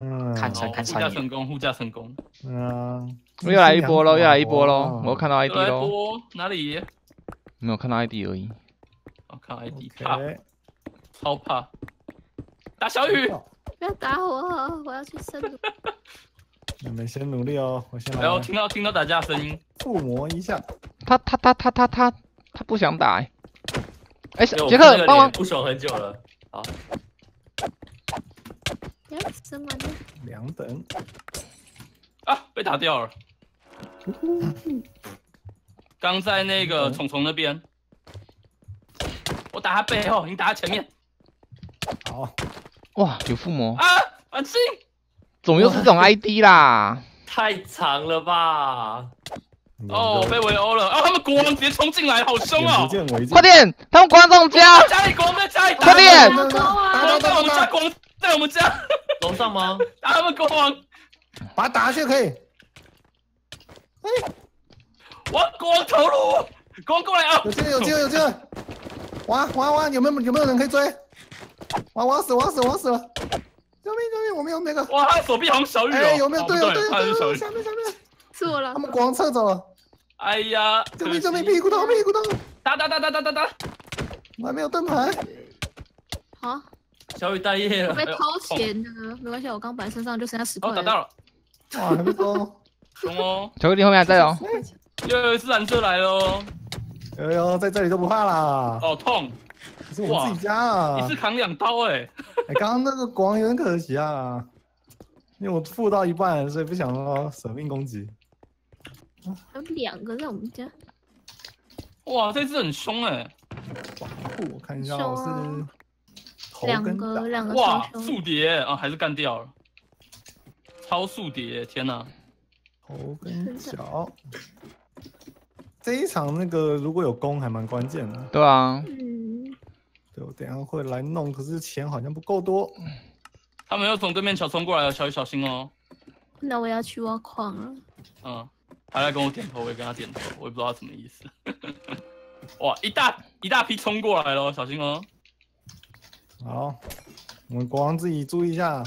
嗯，看好，护成看成驾成功，护驾成功。嗯，又来一波喽，又来一波喽！我看到 ID 喽，哪里？没有看到 ID 而已。我看 ID，怕超怕。打小雨，不要打我，我要去深入。你们先努力哦，我先来哎，我听到听到打架声音，附魔一下。他他他他他他他不想打哎、杰克帮忙脸，不爽很久了。哎，什么呢？两等，啊，被打掉了。刚在那个虫虫那边，我打他背后，你打他前面好，哇，有附魔，啊！反击！怎么又是这种 ID 啦？太长了吧？哦，被围殴了！啊，他们国王直接冲进来，好凶眼不哦！见为净快，点，他们观众家，家里国王在家里打，快点！国王在我们家，国王在我们家，楼上吗？打他们国王！把他打下去可以。我国王投入，国王过来啊！有机会，有机会，有机会！哇哇哇！有没有有没有人可以追？哇！我要死，我要死，我要死了！救命救命！我没有那个。哇，他手臂好像小雨哦。哎，有没有对，队友队友！他是小雨。下面下面，是我了他。们光撤走了。哎呀，救命救命！屁股痛屁股痛！打打打打打打打！我还没有盾牌。好，小雨待业了。我被掏钱了，没关系，我刚本来身上就剩下十块哦，了。打到了，哇，还没走。凶哦！巧克力后面还在哦。又有一只蓝色来了哦，哎呦，在这里都不怕啦。好痛！可是我自己家啊。一次扛两刀哎，哎，刚刚那个国王有点可惜啊，因为我付到一半，所以不想说舍命攻击。还有两个在我们家，哇，这只很凶哎！酷，我看一下，凶我是两。个两个哇。速蝶啊，还是干掉了，超速蝶！天哪，头跟脚。这一场那个如果有攻还蛮关键的，对啊，嗯，对我等一下会来弄，可是钱好像不够多。他们又从对面桥冲过来了，小雨小心哦。那我要去挖矿了。嗯，他在跟我点头，我也跟他点头，我也不知道他什么意思。哇，一大一大批冲过来了，小心哦。好，我们国王自己注意一下，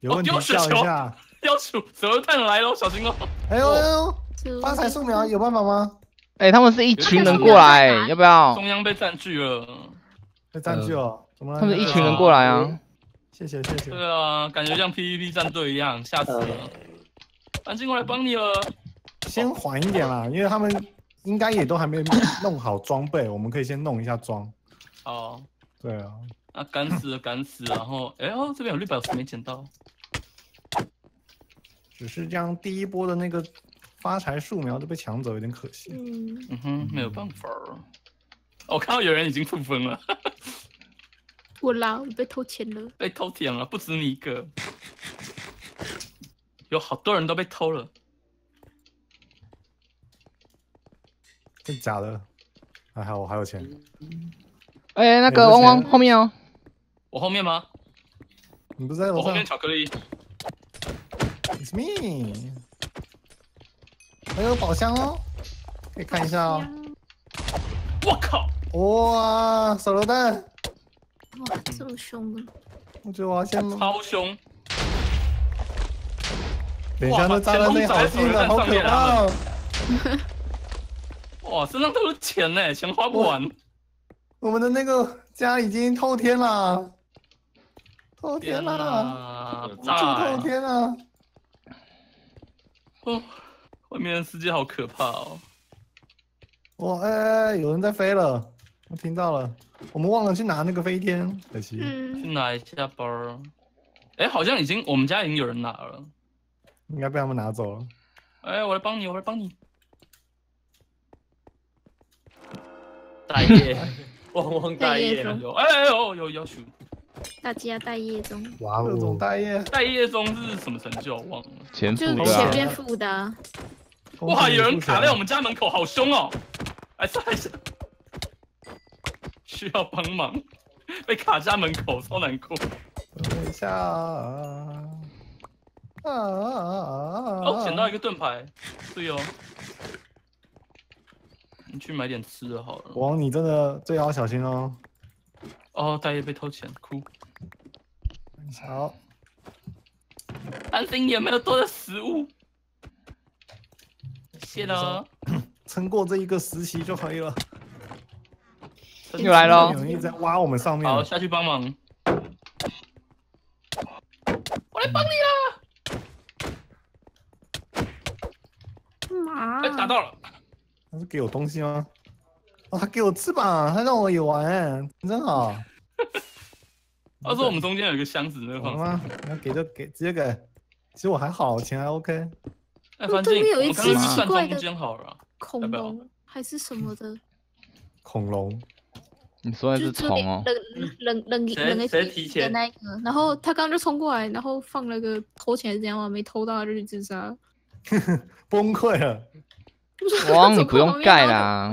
有哦问题丢雪球叫一下。要鼠蛇探来喽，小心哦。哎呦哎呦，就发财树苗有办法吗？哎、他们是一群人过来、要不要？中央被占据了。被占据了，怎么了？他们是一群人过来啊。谢谢谢谢。对啊，感觉像 PVP 战队一样，吓死了。安静，我来帮你了。先缓一点啦，因为他们应该也都还没弄好装备，我们可以先弄一下装。哦，对啊，啊，赶死了，赶死了。然后，哎呦，这边有绿宝石没捡到。只是这样第一波的那个发财树苗都被抢走，有点可惜。嗯，嗯哼，没有办法儿。我看到有人已经负分了，我啦，我被偷钱了。被偷钱了，不止你一个，有好多人都被偷了。真假的？还好我还有钱。哎、那个汪汪前后面哦，我后面吗？你不是在我后面巧克力。？It's me。还有宝箱哦，可以看一下哦。我靠！哇，手榴弹！哇，这么凶的！我觉得我要先，超凶！等一下那炸弹内好近啊，好可怕哦！哇，身上都是钱呢，钱花不完。我们的那个家已经透天了，透天了，炸透欸！天了。哦，外面的世界好可怕哦。哇，哎、哎哎有人在飞了，我听到了。我们忘了去拿那个飞天，可惜。去嗯，拿一下包儿。哎，好像已经我们家已经有人拿了。应该被他们拿走了。哎，我来帮你，我来帮你。待业，汪汪待业待业中有，哎呦有要求。大家待业中，哇各种哦，待业，待业中是什么成就？忘了。前就夫的啊。前面付的啊。哇，有人卡在我们。们家门口，好凶哦！还是还是需要帮忙，被卡家门口，超难过。等一下啊啊啊啊！哦，捡到一个盾牌，对哦。你去买点吃的好了。王，你真的最好小心哦。哦，大爷被偷钱，哭。好，担心你有没有多的食物。谢了，撑过这一个时期就可以了。又来了有人一直在挖我们上面。好，下去帮忙。我来帮你了。干嘛？哎，打到了。他是给我东西吗？哦，他给我翅膀，他让我也玩，真好。他说我们中间有一个箱子，那个好放。吗？那给就给，直接给。其实我还好，钱还 OK。哎，反正对面有一我刚刚只算中奇怪的间好了。恐龙还是什么的？恐龙，你说的是是虫哦？冷冷冷谁冷个谁提前的那一个，然后他刚刚就冲过来，然后放了个偷钱还是怎样嘛，没偷到他就去自杀。崩溃了。王你不用盖啦，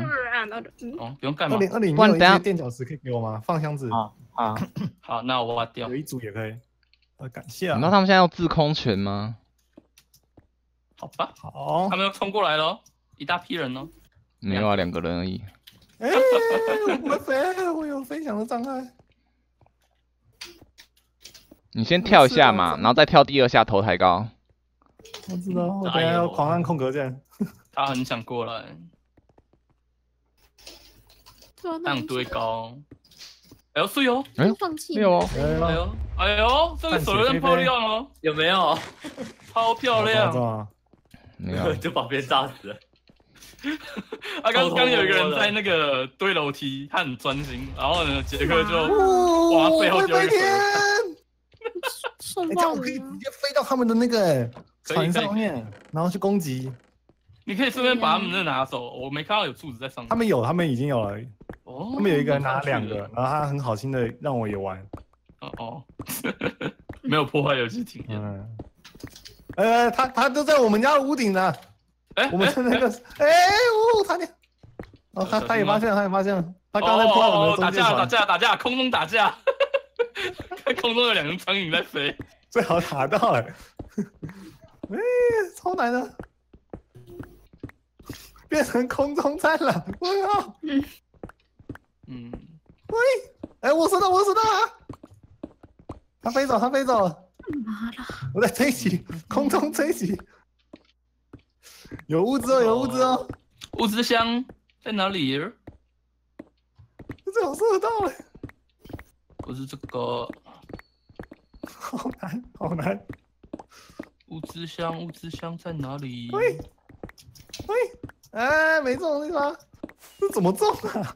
哦，不用盖吗。二零二零，不然等下有一些垫脚石可以给我吗？放箱子，啊啊，好，那我挖掉有。一组也可以。啊，感谢啊你知道。他们现在要制空权吗？好吧，好他，们要冲过来了，一大批人哦。没有啊，两个人而已。哎，我不会飞，我有飞翔的障碍。你先跳一下嘛，然后再跳第二下，头抬高。我知道，我等下要狂按空格键。他很想过来，对啊，那但堆高。哎呦，碎哦！哎呦放弃没有哦，哎呦，哎呦，这个手榴弹漂亮哦，有没有？超漂亮。啊！没有。就把别人炸死了。啊，刚刚有一个人在那个堆楼梯，他很专心，然后呢，杰克就哦，哇背后丢一个 哎，这样我可以直接飞到他们的那个哎船上面，然后去攻击。你可以顺便把他们的拿走，我没看到有柱子在上面。他们有，他们已经有了。哦，他们有一个人拿两个，然后他很好心的让我也玩。哦哦，没有破坏游戏体验。嗯，呃，他他都在我们家的屋顶呢。哎，我们在那个，哎，哦，他点。哦，他他也发现了，他也发现了。他刚才破坏我们的中间打架打，架打架，空中打架，看 空中有两只苍蝇在飞。最好打到哎。哎，超难的。变成空中战了，我靠！嗯，喂哎，我收到，我收到啊。他飞走，他飞走了。干嘛啦？我在追击，空中追击。有物资哦，有物资哦，物资箱在哪里？这我收得到了，不是这个好难，好难。物资箱，物资箱在哪里？喂喂，哎，没中那个，这怎么中啊？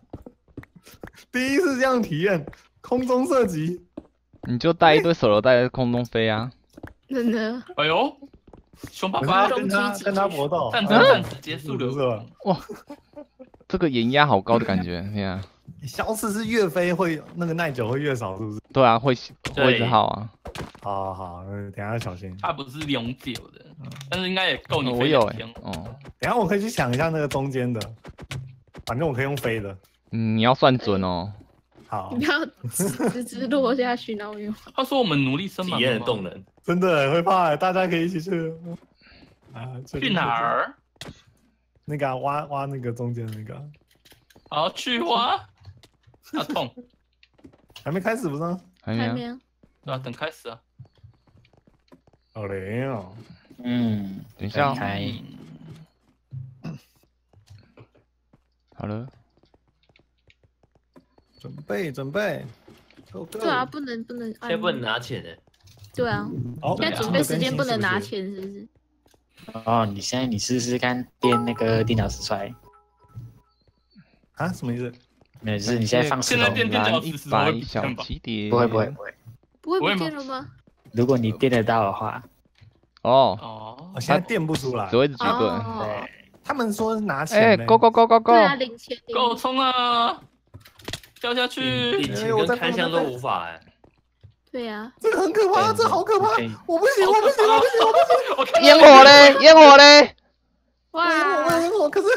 第一次这样体验空中射击，你就带一堆手榴弹在空中飞啊！真的，哎呦，熊爸我爸跟他跟他搏斗，战争啊暂时结束是了哇。这个眼压好高的感觉，天啊！消失是越飞会那个耐久会越少，是不是？对啊，会对会一直耗啊。好好好，等下小心。它不是永久的，但是应该也够你哦我有哎飞两天。，哦，等下我可以去想一下那个中间的，反正我可以用飞的。嗯你要算准哦。好你，要直直落下去，然后用他说我们努力生体满了吗验的动能，真的会怕，大家可以一起去。啊，去哪？儿？那个挖挖那个中间那个，好，去挖。啊痛，还没开始不是？还没啊。对啊，等开始啊。好嘞哦，嗯，等一下好了，准备准备，Go Go！对啊，不能不能按。现在不能拿钱的，对啊，好，现在准备时间不能拿钱，是不是？哦，你现在你试试看电那个电脑石出来，啊？什么意思？没有，就是你现在放石头，垫垫脚蓝一石头会百小不见吧起点。不会不会不会，不会不不会吗见了吗？如果你垫得到的话，哦，哦我，现在垫不出来只。会举盾。哦，他们说拿哎钱哎。，Go Go Go Go Go！对啊，零钱够冲啊！掉下去！引擎哎我在跟开箱都无法哎。对呀，这个很可怕，对这好可怕！我不行，我不行，我不行，我不行！我看到烟火嘞，烟火嘞！我有我哇，有我，可是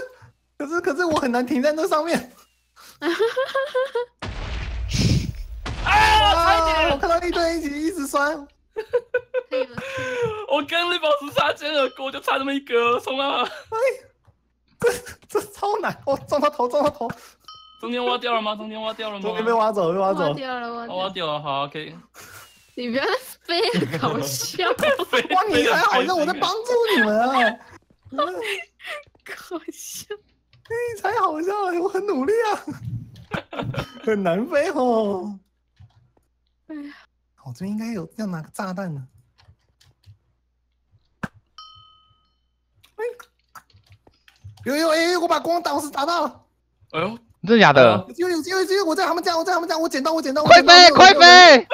可是可是我很难停在那上面。啊！差一点！我！看到一堆一起一直酸，可以吗？我跟绿宝石擦肩而过，就差那么一个，冲啊！这这超难！我撞到头，撞到头，中间挖掉了吗？中间挖掉了吗？中间被挖走，被挖挖走。掉了，挖哦掉了。挖掉了，好，可以。你不要再飞了，搞笑，哇，你还好像我在帮助你们啊！嗯 搞笑。你才好笑，我很努力啊，很难飞哦。哎呀，我这边应该有要拿个炸弹呢。哎，有有哎，我把光导师打到了。哎呦，真的假的？有有有有，我在他们家，我在他们家，我捡到，我捡到，快飞，快！飞，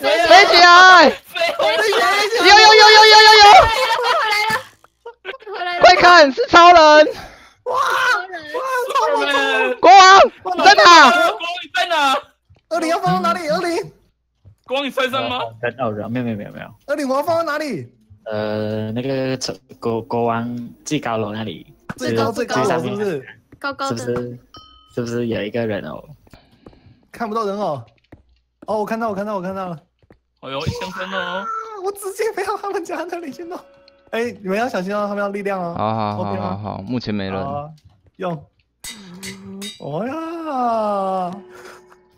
飞起来！飞我飞起来飞起来有有有有有有有！回来了，快看，是超人！哇哇超人，国王你在哪？国王你在哪？二零要放到哪里？二零，国王你摔伤吗？跟哦，没有没有没有没有，二零我要放在哪里？呃，那个城国国王最高楼那里，最高最高楼是不是？高高的，是不是？是不是有一个人哦？看不到人哦。哦，我看到，我看到，我看到了。哎呦，一枪分哦，啊！我直接飞到他们家那里去弄。哎，你们要小心哦，他们要力量哦。好好好好好，目前没人。好啊，用。哦呀！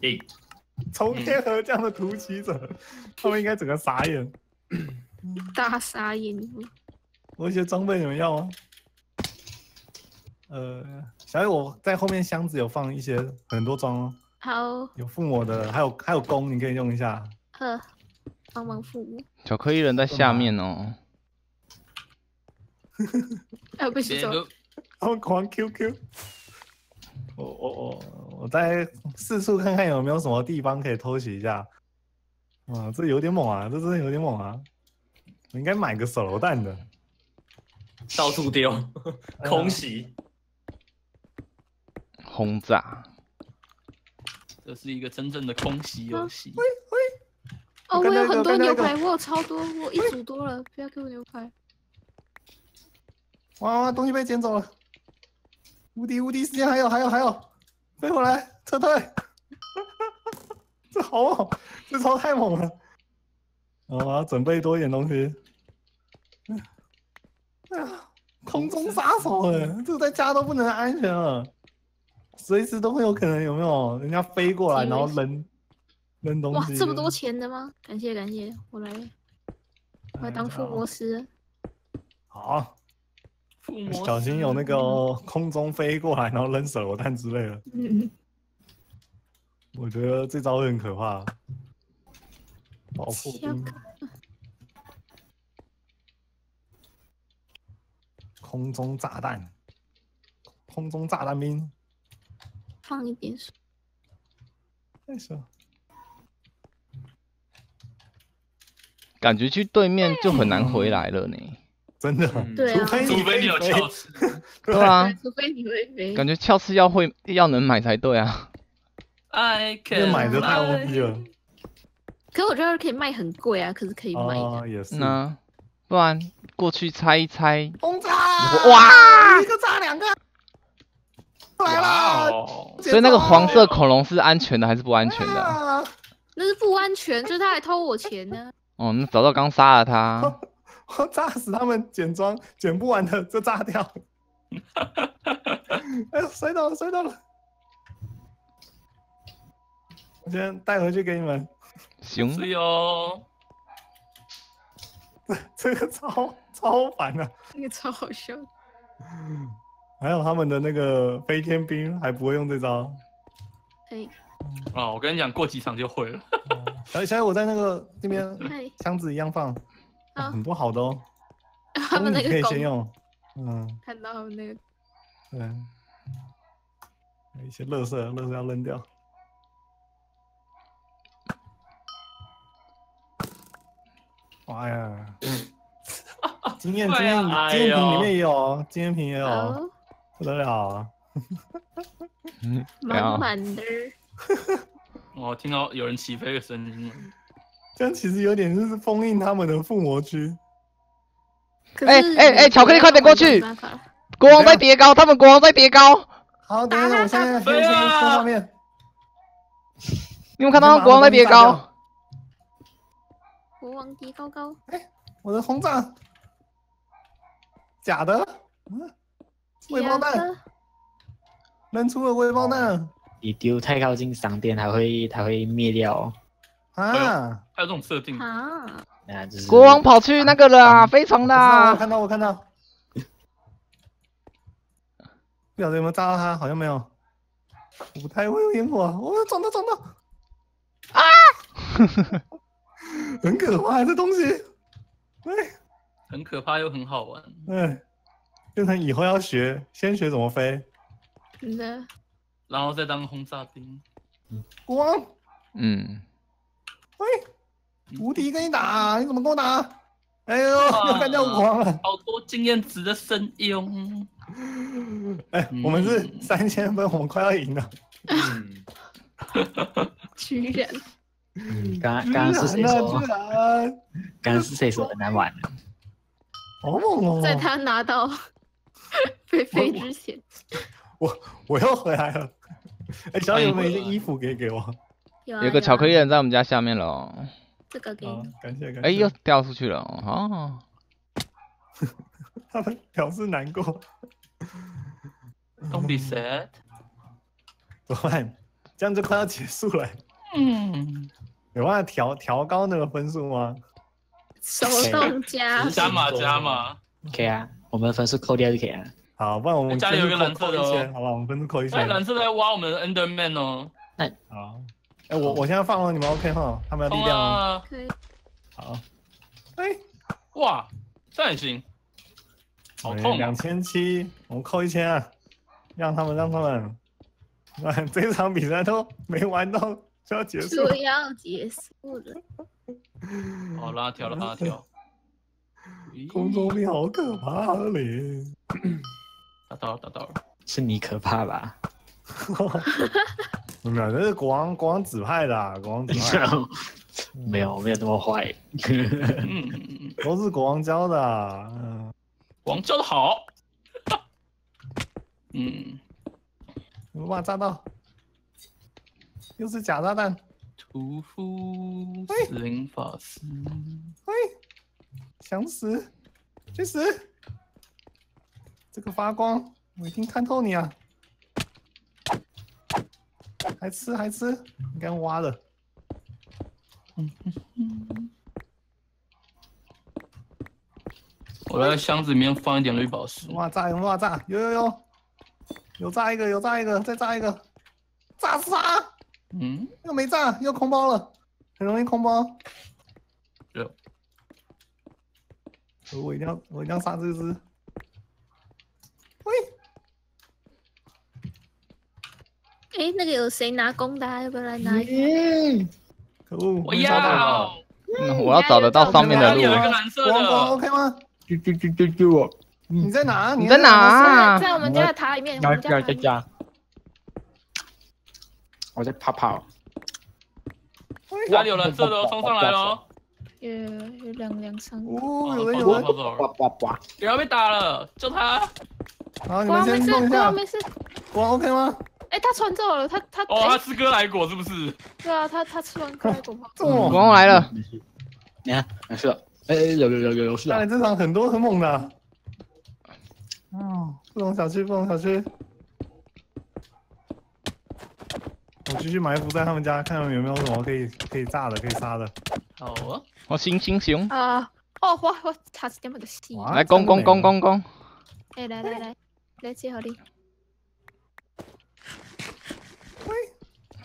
诶，从天而降的突袭者，他们应该整个傻眼。大傻眼。我一些装备你们要吗？呃，小雨，我在后面箱子有放一些很多装哦，好，有附魔的，还有还有弓，你可以用一下。呃，帮忙附魔。巧克力人在下面哦。哎，不许走。他们狂 QQ。我我我我在四处看看有没有什么地方可以偷袭一下。哇，这有点猛啊，这真的有点猛啊！我应该买个手榴弹的。到处丢，哎空袭。轰炸，这是一个真正的空袭游戏。哦，我有很多牛排，我有超多，我一组多了，不要给我牛排。哇哇，东西被捡走了！无敌无敌，时间还有还有还有，飞回来，撤退！这好猛，这招太猛了！哦我要准备多一点东西。哎呀，空中杀手哎，这个在家都不能安全了，随时都会有可能有没有人家飞过来，然后扔扔东西哇，这么多钱的吗？感谢感谢，我来，我来当附魔师了。好，附魔小心有那个哦 空中飞过来，然后扔手榴弹之类的。嗯，我觉得这招很可怕。保护兵，空中炸弹，空中炸弹兵，放一点水。太爽！感觉去对面就很难回来了呢。真的，嗯对啊除非你除非你有翘齿，对啊，除非你会飞。感觉翘翅要会要能买才对啊。I 这 can 买的太 OP 了。可我觉得可以卖很贵啊，可是可以卖的。哦，也是。那不然过去猜一猜，轰炸！哇！一个炸两个，来哇啦！哦，所以那个黄色恐龙是安全的还是不安全的啊？啊！那是不安全，就是他还偷我钱呢。哦，那早知道刚杀了他。我炸死他们捡装，捡不完的就炸掉。哎呦，摔到了，摔到了！我先带回去给你们。行，是哟，这个超超烦的、那个超好笑。还有他们的那个飞天兵还不会用这招。可以，哦，我跟你讲，过几场就会了。小小小我在那个那边，箱子一样放，好很多好的哦。他们那弓你可以先用，嗯，看到他们那个，对。有一些垃圾，垃圾要扔掉。哇呀！经验经验经验瓶里面也有哦，经验瓶也有不得了啊！嗯，满满的。我听到有人起飞的声音了，这样其实有点就是封印他们的附魔区。可哎是哎哎巧克力快点过去国王在叠高，他们国王在叠高。好，等一下，我现在先飞先啊上面。你有没有看到他们国王在叠高？国王叠高高，我的轰炸，假的，嗯，微爆弹扔出了微爆弹，你丢太靠近商店，它会它会灭掉哦。啊！还有这种设定，啊，国王跑去那个了啊，飞船我知道我。看到，我看到。不晓得有没有炸到他，好像没有。舞台会有烟火，我撞到撞到啊！很可怕这东西。对，很可怕又很好玩。对，变成以后要学，先学怎么飞。真的，然后再当轰炸兵，国王，嗯，喂，无敌跟你打，你怎么跟我打？哎呦，又干掉国王了。好多经验值的声优。哎，我们是三千分，我们快要赢了。嗯，居然刚刚刚是谁说刚刚是谁说很难玩？哦！在他拿到 菲菲之前，我我又回来了。哎，小友有没有一件衣服给给我？有啊有个巧克力啊人在我们家下面了哦。这个给好你，，感谢感谢。哎，又掉出去了哦。他们表示难过。Don't be sad。怎么办？这样就快要结束了。嗯，有办法调调高那个分数吗？手动加 加码加码。可以啊，我们分数扣掉就可以了。好，不然我们家里有一个蓝色的哦扣一千，好吧？我们分数扣一下。那。蓝色在挖我们的 Enderman 哦。好。哎，我我现在放了，你们 OK 哈？他们的力冲量哦。啊！可以，好。哎，哇，这样也行。好痛啊两！千七，我们扣一千啊，让他们让他们，不 然这场比赛都没玩到就要结束了就。要结束了。好，让他跳，让他跳。空中兵好可怕嘞！打到了，打到了。是你可怕吧？没有，这是国王国王指派的、啊，国王指派的，没有，没有那么坏。嗯嗯嗯，都是国王教的、啊。嗯，王教的好。嗯，有没有把它炸到？又是假炸弹，屠夫死灵法师。想死，去死！这个发光，我一定看透你啊！还吃还吃，你刚挖的。我在箱子里面放一点绿宝石。哇炸有没有炸？有有有，有炸一个有炸一个，再炸一个，炸死他！嗯，又没炸，又空包了，很容易空包。有我一定要我一定要杀这只。喂，哎，那个有谁拿弓的啊？要不要来拿一个？可恶！我要。嗯我要找得到上面的路有一个蓝色国王国王的？OK 吗？就就就就就我，你在哪？你在哪啊在在我们家的塔里面，我们家塔里面。家，我在跑跑。家里有蓝色的哦，冲上来喽！有有两两三个。哦，有哦人有人。跑走跑走呱呱呱！有人被打了，救他！好，你们先弄一下。国王没事。国王 OK 吗？哎，他穿走了，他他哦，他哎，吃哥来果是不是？对啊，他他吃完哥莱果跑。这么国王来了，你看，没事了。哎，有有有有有事啊看来！这场很多很猛的啊。哦，不同小区，不同小区。我继续埋伏在他们家，看他们有没有什么可以可以炸的、可以杀的。好啊，哦，行行行，啊，哦，我我差点那个戏。哇来攻攻攻！攻攻！哎，来来来，来接好你。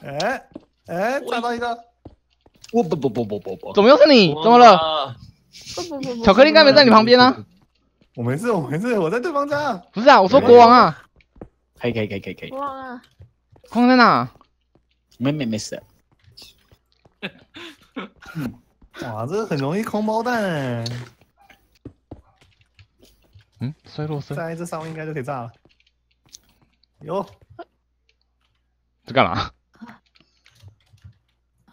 哎哎，炸到一个！我不不不不不不，怎么又是你？怎么了？？不不不不，巧克力应该没在你旁边啊？我没事，我没事，我在对方家。不是啊，我说国王啊，可以可以可以可以可以，国王啊，国王在哪？没没没事。哇，这个很容易空包弹哎，嗯，衰落生，在这上面应该就可以炸了。哟，在干嘛？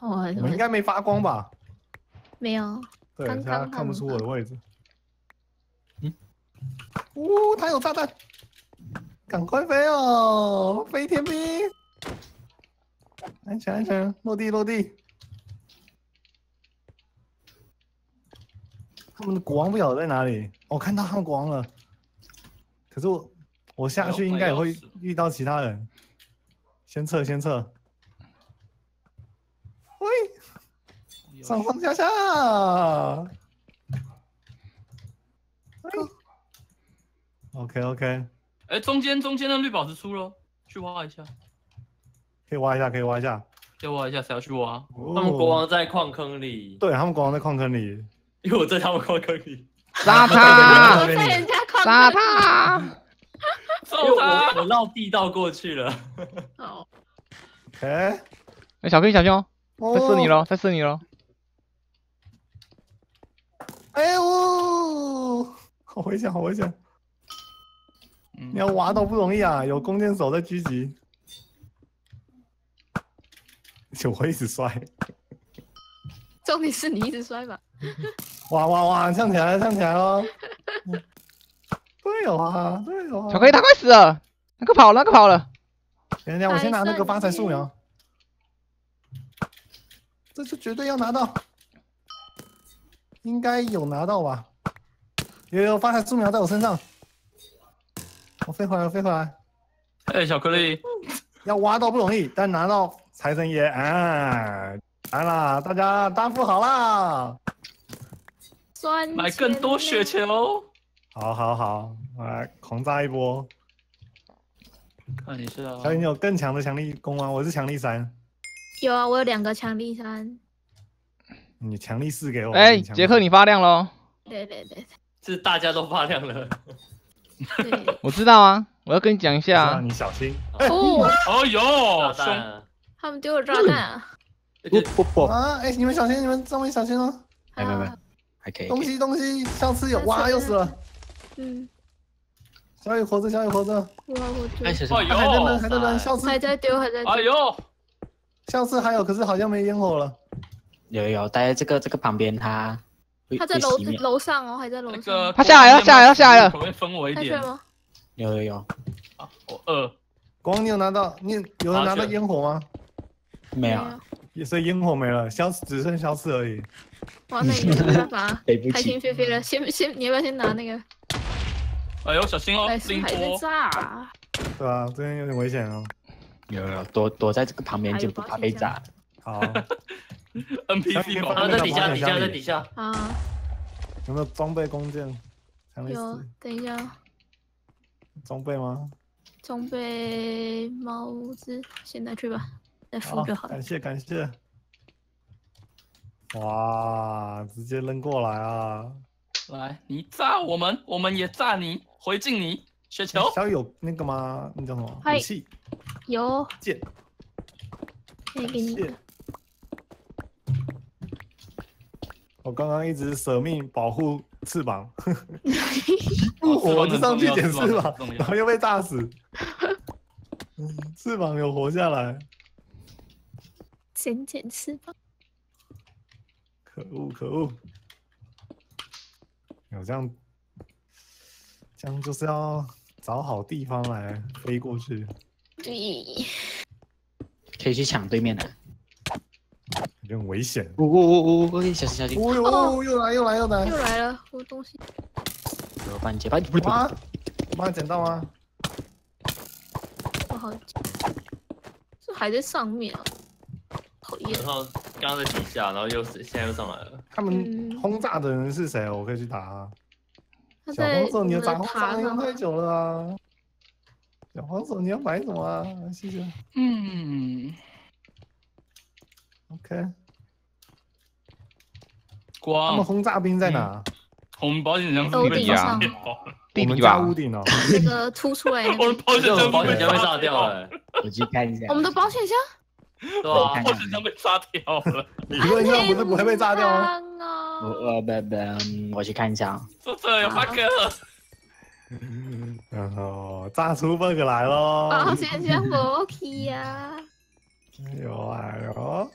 哦，我应该没发光吧？没有，对，刚刚他看不出我的位置。嗯，呜、他有炸弹，赶快飞哦，飞天兵！安全安全，落地落地。他们的国王不晓得在哪里，我、看到他们国王了。可是我我下去应该也会遇到其他人。先撤先撤。喂，上上下下。OK OK，哎，中间中间的绿宝石出了，去挖一下，可以挖一下，可以挖一下。再挖一下，谁要去挖？他们国哦，王在矿坑里，对他们国王在矿坑里，因为我在他们矿坑里，杀他！我在人家矿杀他！揍 我他！我绕地道过去了。好，OK，哎，小 K 小心哦，在射你了。喽，在射你喽！哎呦，好危险，好危险！嗯你要挖到不容易啊，有弓箭手在狙击。就 我一直摔，重点是你一直摔吧。哇哇哇，呛起来了，呛起来了！队友啊，队友啊！小 K 他快死了，那个跑了，那个跑了。等一下，我先拿那个发财树苗，这就绝对要拿到，应该有拿到吧？有有发财树苗在我身上，我飞回来，我飞回来，哎，巧克力，要挖到不容易，但拿到财神爷啊！来啦，大家大富好啦！赚买更多雪钱球。好好好，我来狂炸一波。看一下，小雨，你有更强的强力攻吗？我是强力三，有啊，我有两个强力三。你强力四给我。哎，杰克你发亮喽！对对对是大家都发亮了。我知道啊，我要跟你讲一下啊。你小心。哦，哦哟，凶！炸弹啊！他们丢了炸弹啊！不不不，啊！哎、你们小心，你们上面小心哦！没没没啊，还可以。东西东西，上次有哇，又死了。嗯，小雨活着，小雨活着，我我哎，就小心哎！还在扔，呦，还在扔。下次还在丢，还在丢。哎呦，下次还有，可是好像没烟火了。有有有，待在这个这个旁边，他他在楼楼上哦，还在楼那上。个他下来了下来了下来了可不可以分我一点下去了？有有有，啊我饿。光你有拿到，你有人拿到烟火吗？没有，也所以烟火没了，消只剩消失而已。哇，那你没办法，开心起，飞飞了。先先，你要不要先拿那个？哎呦，小心哦哎，，还在波。炸啊。对啊，这边有点危险哦。有有有躲躲在这个旁边就不怕被炸。好，NPC 在底下，底下，在底下。啊，有没有装备弓箭？有，等一下，装备吗？装备帽子，现在去吧，再好，付就好了感。谢感谢。哇，直接扔过来啊！来，你炸我们，我们也炸你，回敬你。雪球，小雨有那个吗？那叫什么？武器有，剑。可以给你谢。我刚刚一直舍命保护翅膀，哦我就上去捡翅膀然后又被炸死。嗯翅膀有活下来，捡捡翅膀。可恶可恶！有这样，这样就是要找好地方来飞过去，对，可以去抢对面的。有点危险。呜呜呜呜！小心小心！哦呦哦，又来又来又来！又来了，我东西。我帮你捡，帮你不帮你捡到吗？我好捡，这还在上面啊，讨厌然。后刚刚在底下，然后又是现在又上来了。他们嗯轰炸的人是谁？我可以去打他。小黄总，你的炸塔上用太久了啊！小黄总，你要买什么啊？谢谢。嗯，OK，他们，轰炸兵在哪？我们保险箱是楼被顶上 我们？家屋顶哦。那个凸出来那我们个，保险箱被炸炸掉了，我去看一下我。们的保险箱。对吧？保险箱被炸掉了，理论上不是不会被炸掉我啊！我不不，嗯我去看一下啊。这这有 bug，然后炸出 bug 来喽！保险箱不 OK 呀。哎呦哎呦，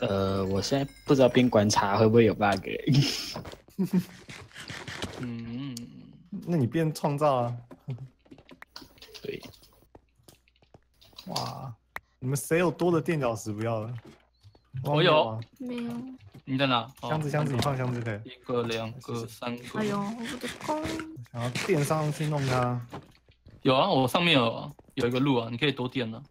呃，我现在不知道边观察会不会有 bug。嗯，那你变创造啊！对，哇，你们谁有多的垫脚石不要了？我有啊，没有，你在哪？哦箱子箱子，你放箱子可以。一个、两个、三个。哎呦，我的弓。想要垫上去弄它。有啊，我上面有有一个路啊，你可以多垫啊。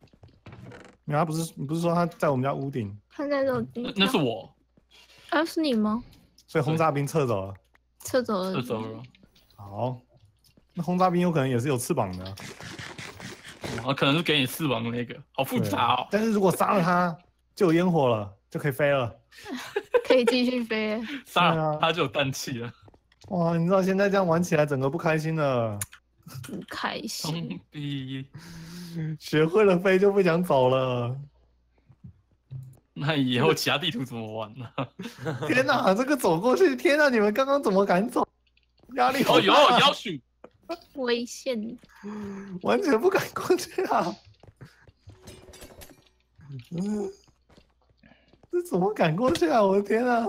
因为他不是你不是说他在我们家屋顶？他在这种地那。那是我，啊，是你吗？所以轰炸兵撤走了。撤走了。撤走了，好，那轰炸兵有可能也是有翅膀的，啊，可能是给你翅膀的那个，好复杂哦。但是如果杀了他，就有烟火了，就可以飞了。可以继续飞。杀了他就有氮气了。哇，你知道现在这样玩起来，整个不开心了。不开心。兄弟，学会了飞就不想走了。那以后其他地图怎么玩呢？天哪，这个走过去，天哪，你们刚刚怎么敢走？压力好哦，有大，要求，危险。完全不敢过去啊！嗯，这怎么敢过去啊？我的天啊！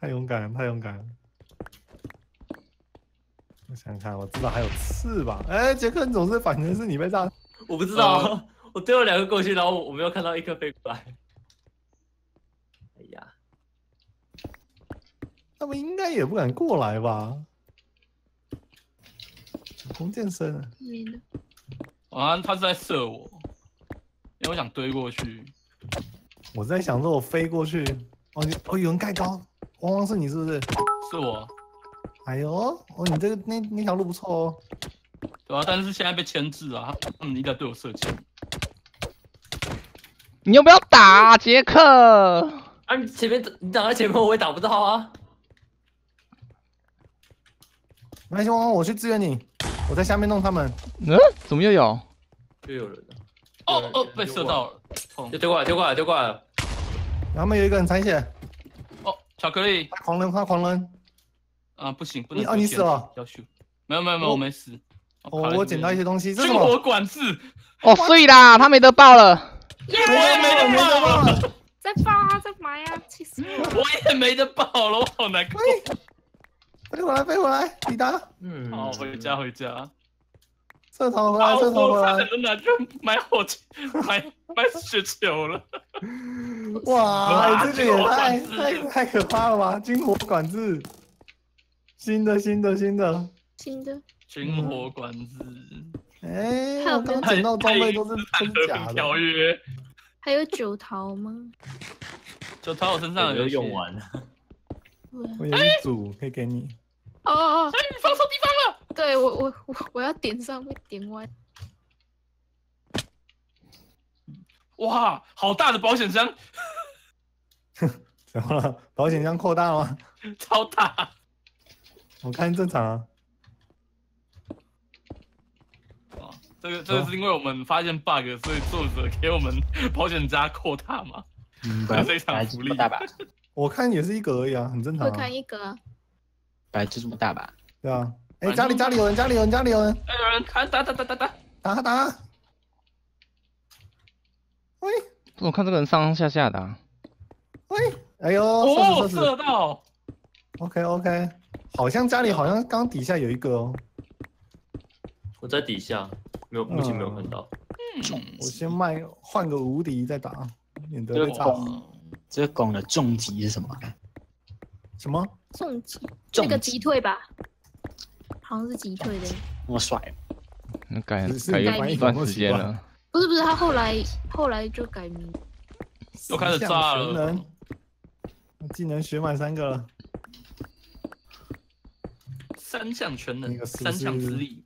太勇敢了，太勇敢了！我想想看，我知道还有刺吧。哎，杰克，你总是反正是你被炸。我不知道啊，我丢了两个过去，然后我没有看到一颗飞过来。哎呀，他们应该也不敢过来吧？主攻健身啊，没了。啊，他是在射我，因为我想堆过去。我在想说，我飞过去，哦，你哦，有人盖高，汪汪是你是不是？是我，哎呦，哦，你这个那那条路不错哦。对啊，但是现在被牵制啊，他们一直在对我射箭。你要不要打、杰克？啊，你前面你挡在前面，我也打不到啊。没关系，汪汪，我去支援你，我在下面弄他们。嗯，怎么又有？又有人了，哦哦，被射到了，痛就丢过来，丢过来，丢过来了。他们有一个人残血，哦，巧克力他狂人，他狂人。啊，不行，不能哦你死了要修，没有没有没有，我我没死。哦，我捡到一些东西，军？火管制，哦，碎啦，他没得爆了。我也没得爆了，再发再埋啊！气死我了！我也没得爆了，我好难过。飞回来，飞回来，抵达，嗯，好，回家回家。撤逃回来，啊，撤逃回我差来。点都拿去买火器，买 买雪球了。哇，这个也太太太可怕了吧！军火管制，新的新的新的。新的军火管制，哎，还有我刚没有捡到装备都是真假的。平条约，还有九桃吗？九桃我身上有有用。完了。对我有一组可以给你。哦哦哦，哎，你放错地方了。对我我我我要点上会点歪。哇，好大的保险箱，怎么了？保险箱扩大了吗？超大。我看正常啊。啊，这个这个是因为我们发现 bug，所以作者给我们保险加扩大嘛，嗯，本来这一本来场福利吧，我看也是一格而已啊，很正常、会啊。看一个啊，本来就这么大吧。对啊。哎、家里家里有人，家里有人，家里有人，哎，有人看打打打打打，打他打他。喂我看这个人上上下下的、啊，喂，哎呦，射哦，死射到，OK OK，好像家里好像刚底下有一个哦。我在底下，没有，目前没有看到。嗯，我先卖换个无敌再打，免得这个被炸这个拱的重击是什么？什么？重击重那个击击退吧，好像是击退的。那么帅，那改改一段时间了。不是不是，他后来后来就改名。又开始炸了技能学满三个了。三项全能那，个是不三项之力，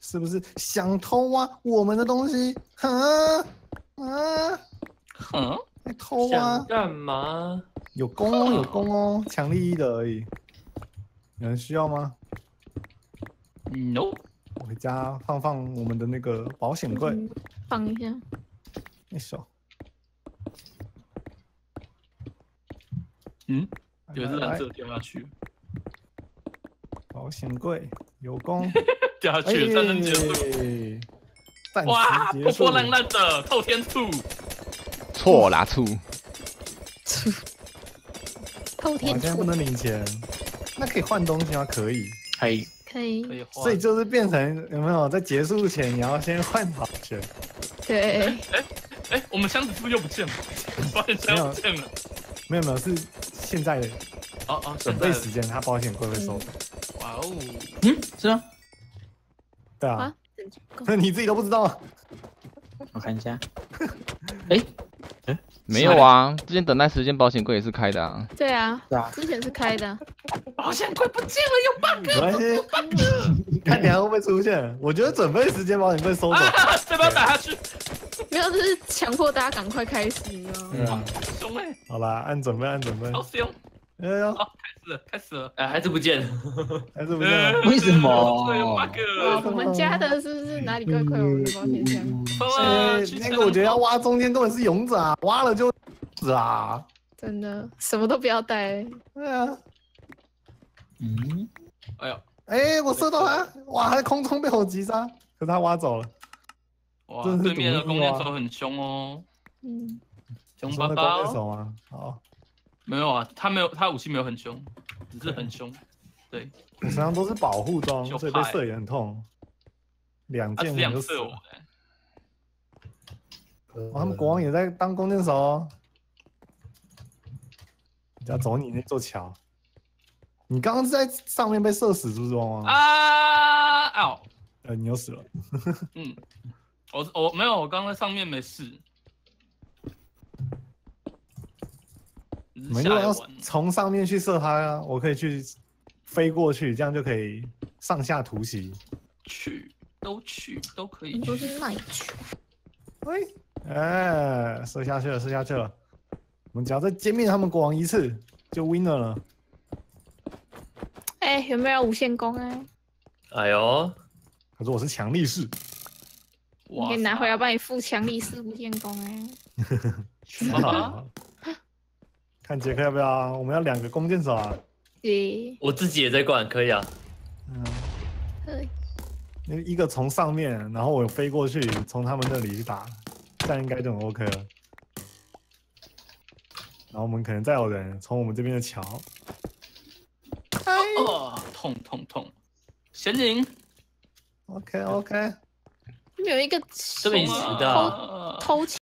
是不是想偷挖我们的东西？啊啊！哼，在偷啊想！干嘛？有弓哦，有弓哦，强力一的而已。有人需要吗？no，我回家放放我们的那个保险柜。嗯放一下，一手。嗯，有一只来来蓝色掉下去，保险柜有弓，掉下去，战争结束。哇。破破烂烂的透天兔，错啦，醋。透天哇现在不能领钱，那可以换东西吗？可以。可以可以可，以换所以就是变成有没有在结束前你要先换保险？对，哎哎，我们箱子是不是又不见了？发现箱不见了。没有没有，是现在的哦哦，准备时间，他保险柜会收的。哇哦，嗯，是吗？对啊啊，那你自己都不知道吗？我看一下，没有啊，之前等待时间保险柜也是开的啊。对啊，对啊之前是开的，保险柜不见了，有 bug 有 bug，看你还会不会出现。我觉得准备时间保险柜收走。再把它打下去，没有，这是强迫大家赶快开始，你知道吗？对啊，凶哎，好啦，按准备，按准备。好凶！哎呦，了，开始了。哎，还是不见了。还是不见了。为什么对，有 bug 哇，了。我们家的是不是哪里怪怪？我们的保险箱，那个我觉得要挖中间根本是勇者啊，挖了就死啊。真的什么都不要带。对啊，嗯，哎呦，哎，我射到他，哇，他空中被我击杀，可是他挖走了。哇，对面的弓箭手很凶哦，嗯，凶巴巴哦。弓箭手吗？好，没有啊，他没有，他武器没有很凶，只是很凶。对，我身上都是保护装，所以被射也很痛。两他只件可能想射我。哦他们国王也在当弓箭手哦。要走你那座桥。你刚刚是在上面被射死，是不是汪汪？啊！哦，呃，你又死了。嗯，我我没有，我刚刚在上面没事。只是你们如果要从上面去射他呀，我可以去飞过去，这样就可以上下突袭。去都去都可以你说去。是耐球，喂，哎，射下去了，射下去了。我们只要再歼灭他们国王一次，就 winner 了。哎，有没有无限弓啊？哎呦，可是我是强力士，你可以拿回来帮你付强力士无限弓 啊。啊！看杰克要不要啊？我们要两个弓箭手啊。对，我自己也在灌，可以啊。嗯，可以那一个从上面，然后我飞过去，从他们那里去打，这样应该就很 OK 了。然后我们可能再有人从我们这边的桥，哦，痛痛痛！神灵，OK OK，有一个这边痛死的啊啊偷